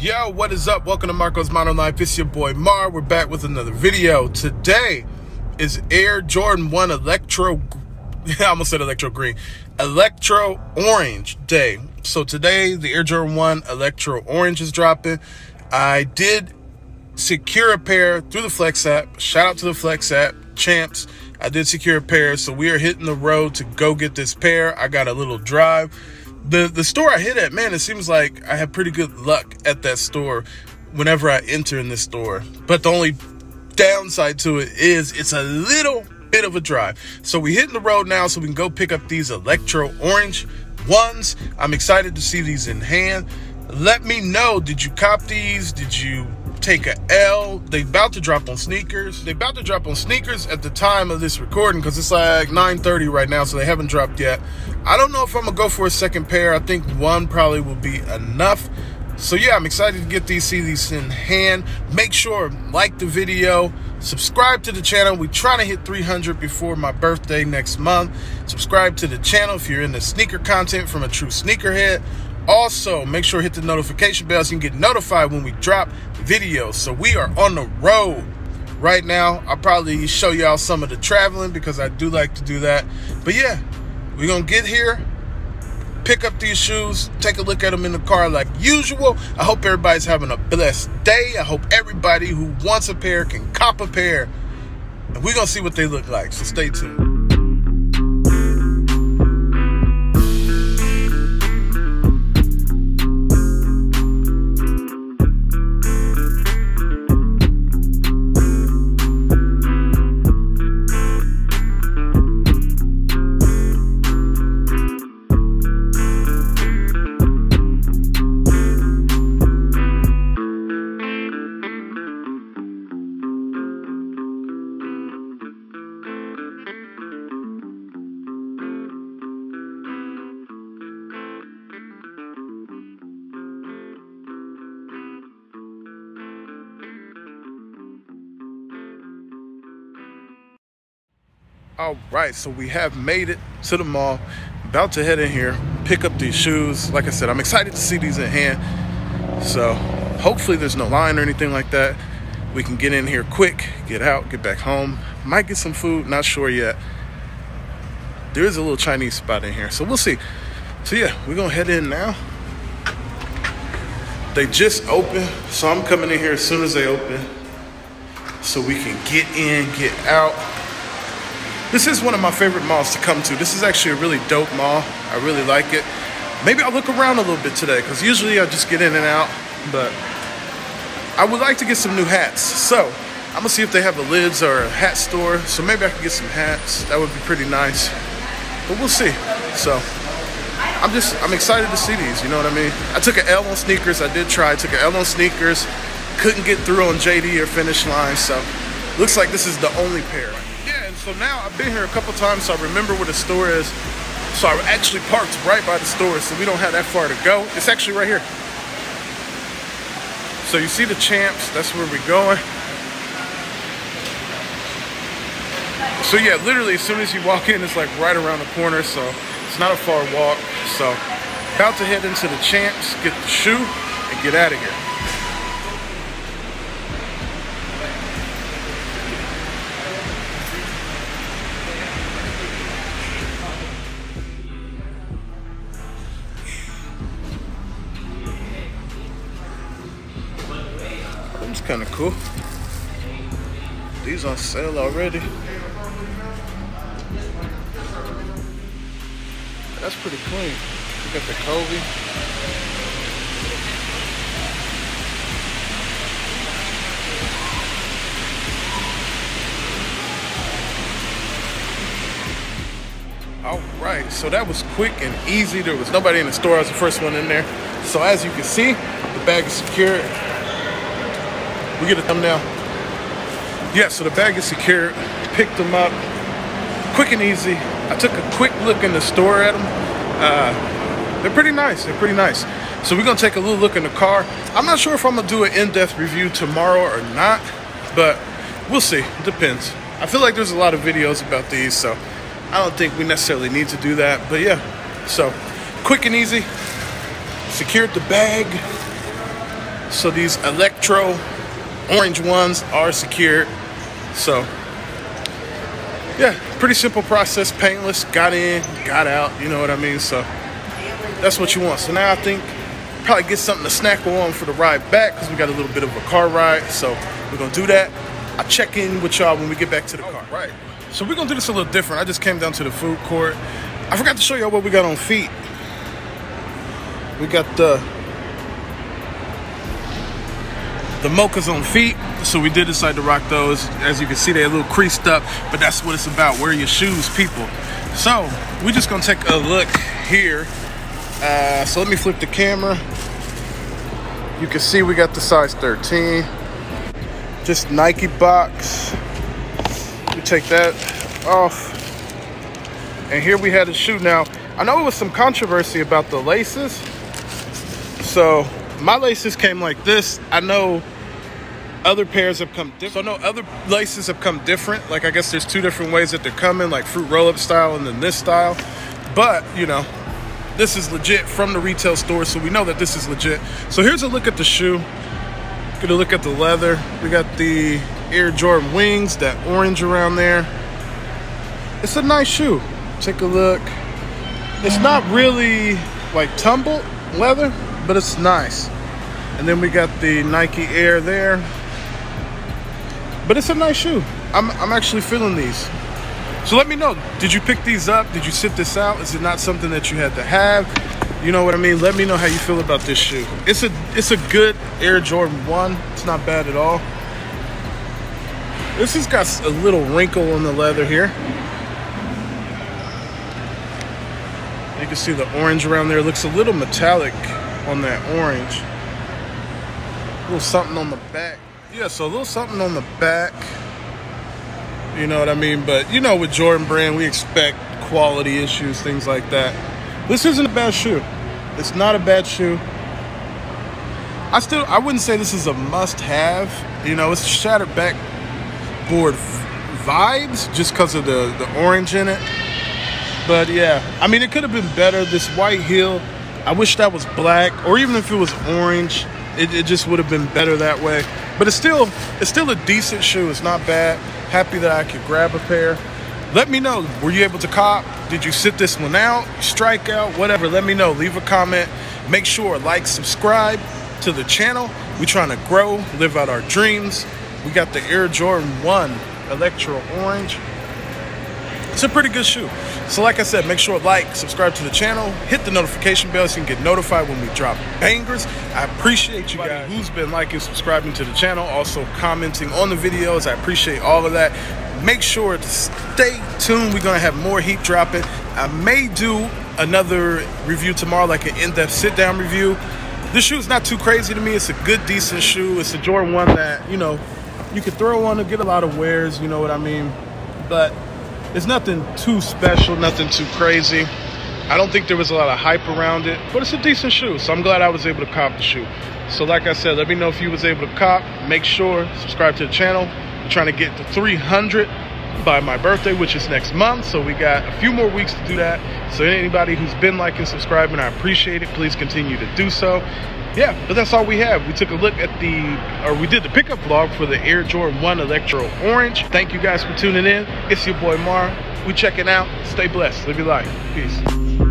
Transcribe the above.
Yo, what is up? Welcome to Marco's Modern Life. It's your boy Mar. We're back with another video. Today is Air Jordan 1 Electro, I almost said Electro Green, Electro Orange Day. So today, the Air Jordan 1 Electro Orange is dropping. I did secure a pair through the Flex app. Shout out to the Flex app, champs. I did secure a pair, so we are hitting the road to go get this pair. I got a little drive the the store I hit at, man, it seems like I have pretty good luck at that store whenever I enter in this store. But the only downside to it is it's a little bit of a drive. So we hitting the road now so we can go pick up these electro orange ones. I'm excited to see these in hand. Let me know, did you cop these? Did you take a L. They about to drop on SNKRS. They about to drop on SNKRS at the time of this recording because it's like 9:30 right now, so they haven't dropped yet. I don't know if I'm gonna go for a second pair. I think one probably will be enough. So yeah, I'm excited to get these see these in hand. Make sure like the video, subscribe to the channel. We're trying to hit 300 before my birthday next month. Subscribe to the channel if you're into sneaker content from a true sneakerhead. Also, make sure hit the notification bell so you can get notified when we drop videos. So we are on the road right now. I'll probably show y'all some of the traveling because I do like to do that. But yeah, we're going to get here, pick up these shoes, take a look at them in the car like usual. I hope everybody's having a blessed day. I hope everybody who wants a pair can cop a pair. And we're going to see what they look like. So stay tuned. All right, so we have made it to the mall. About to head in here, pick up these shoes. Like I said, I'm excited to see these in hand. So hopefully there's no line or anything like that. We can get in here quick, get out, get back home. Might get some food, not sure yet. There is a little Chinese spot in here, so we'll see. So yeah, we're gonna head in now. They just opened, so I'm coming in here as soon as they open so we can get in, get out. This is one of my favorite malls to come to. This is actually a really dope mall. I really like it. Maybe I'll look around a little bit today because usually I just get in and out, but I would like to get some new hats. So I'm gonna see if they have a lids or a hat store. So maybe I can get some hats. That would be pretty nice, but we'll see. So I'm just, I'm excited to see these, you know what I mean? I took an L on SNKRS. I did try, I took an L on SNKRS. Couldn't get through on JD or Finish Line, so looks like this is the only pair so now I've been here a couple times, so I remember where the store is. So I actually parked right by the store, so we don't have that far to go. It's actually right here. So you see the champs, that's where we're going. So yeah, literally as soon as you walk in, it's like right around the corner, so it's not a far walk. So about to head into the champs, get the shoe, and get out of here. Kind of cool. These on sale already. That's pretty clean. You got the Kobe. All right, so that was quick and easy. There was nobody in the store. I was the first one in there. So as you can see, the bag is secured. We get a thumbnail. Yeah, so the bag is secured. Picked them up quick and easy. I took a quick look in the store at them. Uh, they're pretty nice. They're pretty nice. So we're gonna take a little look in the car. I'm not sure if I'm gonna do an in-depth review tomorrow or not, but we'll see. It depends. I feel like there's a lot of videos about these, so I don't think we necessarily need to do that. But yeah, so quick and easy. Secured the bag. So these electro orange ones are secured. So yeah, pretty simple process, painless. Got in, got out. You know what I mean? So that's what you want. So now I think probably get something to snack on for the ride back because we got a little bit of a car ride. So we're gonna do that. I'll check in with y'all when we get back to the car. Right. So we're gonna do this a little different. I just came down to the food court. I forgot to show y'all what we got on feet. We got the the mochas on feet. So we did decide to rock those. As you can see, they're a little creased up, but that's what it's about. Wear your shoes, people. So we're just gonna take a look here. Uh, so let me flip the camera. You can see we got the size 13. Just Nike box. We take that off. And here we had a shoe. Now, I know it was some controversy about the laces. So my laces came like this. I know other pairs have come different. So no other laces have come different. Like I guess there's two different ways that they're coming, like fruit roll-up style and then this style. But you know, this is legit from the retail store, so we know that this is legit. So here's a look at the shoe. Get a look at the leather. We got the Air Jordan wings, that orange around there. It's a nice shoe. Take a look. It's not really like tumbled leather, but it's nice. And then we got the Nike Air there. But it's a nice shoe. I'm, I'm actually feeling these. So let me know. Did you pick these up? Did you sit this out? Is it not something that you had to have? You know what I mean? Let me know how you feel about this shoe. It's a it's a good Air Jordan 1. It's not bad at all. This has got a little wrinkle on the leather here. You can see the orange around there. It looks a little metallic on that orange. A little something on the back. Yeah, so a little something on the back. You know what I mean? But you know, with Jordan brand, we expect quality issues, things like that. This isn't a bad shoe. It's not a bad shoe. I still, I wouldn't say this is a must-have. You know, it's shattered backboard vibes just because of the the orange in it. But yeah, I mean, it could have been better. This white heel, I wish that was black, or even if it was orange, it, it just would have been better that way. But it's still, it's still a decent shoe. It's not bad. Happy that I could grab a pair. Let me know. Were you able to cop? Did you sit this one out? Strike out? Whatever. Let me know. Leave a comment. Make sure like, subscribe to the channel. We're trying to grow, live out our dreams. We got the Air Jordan 1 Electro Orange. It's a pretty good shoe. So like I said, make sure to like, subscribe to the channel, hit the notification bell so you can get notified when we drop bangers. I appreciate you guys who's been liking, subscribing to the channel, also commenting on the videos. I appreciate all of that. Make sure to stay tuned. We're gonna have more heat dropping. I may do another review tomorrow, like an in-depth sit-down review. This shoe is not too crazy to me. It's a good, decent shoe. It's a Jordan 1 that, you know, you could throw on to get a lot of wears, you know what I mean? But it's nothing too special, nothing too crazy. I don't think there was a lot of hype around it, but it's a decent shoe. So I'm glad I was able to cop the shoe. So like I said, let me know if you was able to cop. Make sure, subscribe to the channel. I'm trying to get to 300 by my birthday, which is next month. So we got a few more weeks to do that. So anybody who's been liking, subscribing, I appreciate it. Please continue to do so yeah, but that's all we have. We took a look at the, or we did the pickup vlog for the Air Jordan 1 Electro Orange. Thank you guys for tuning in. It's your boy Mar. We checking out. Stay blessed. Live your life. Peace.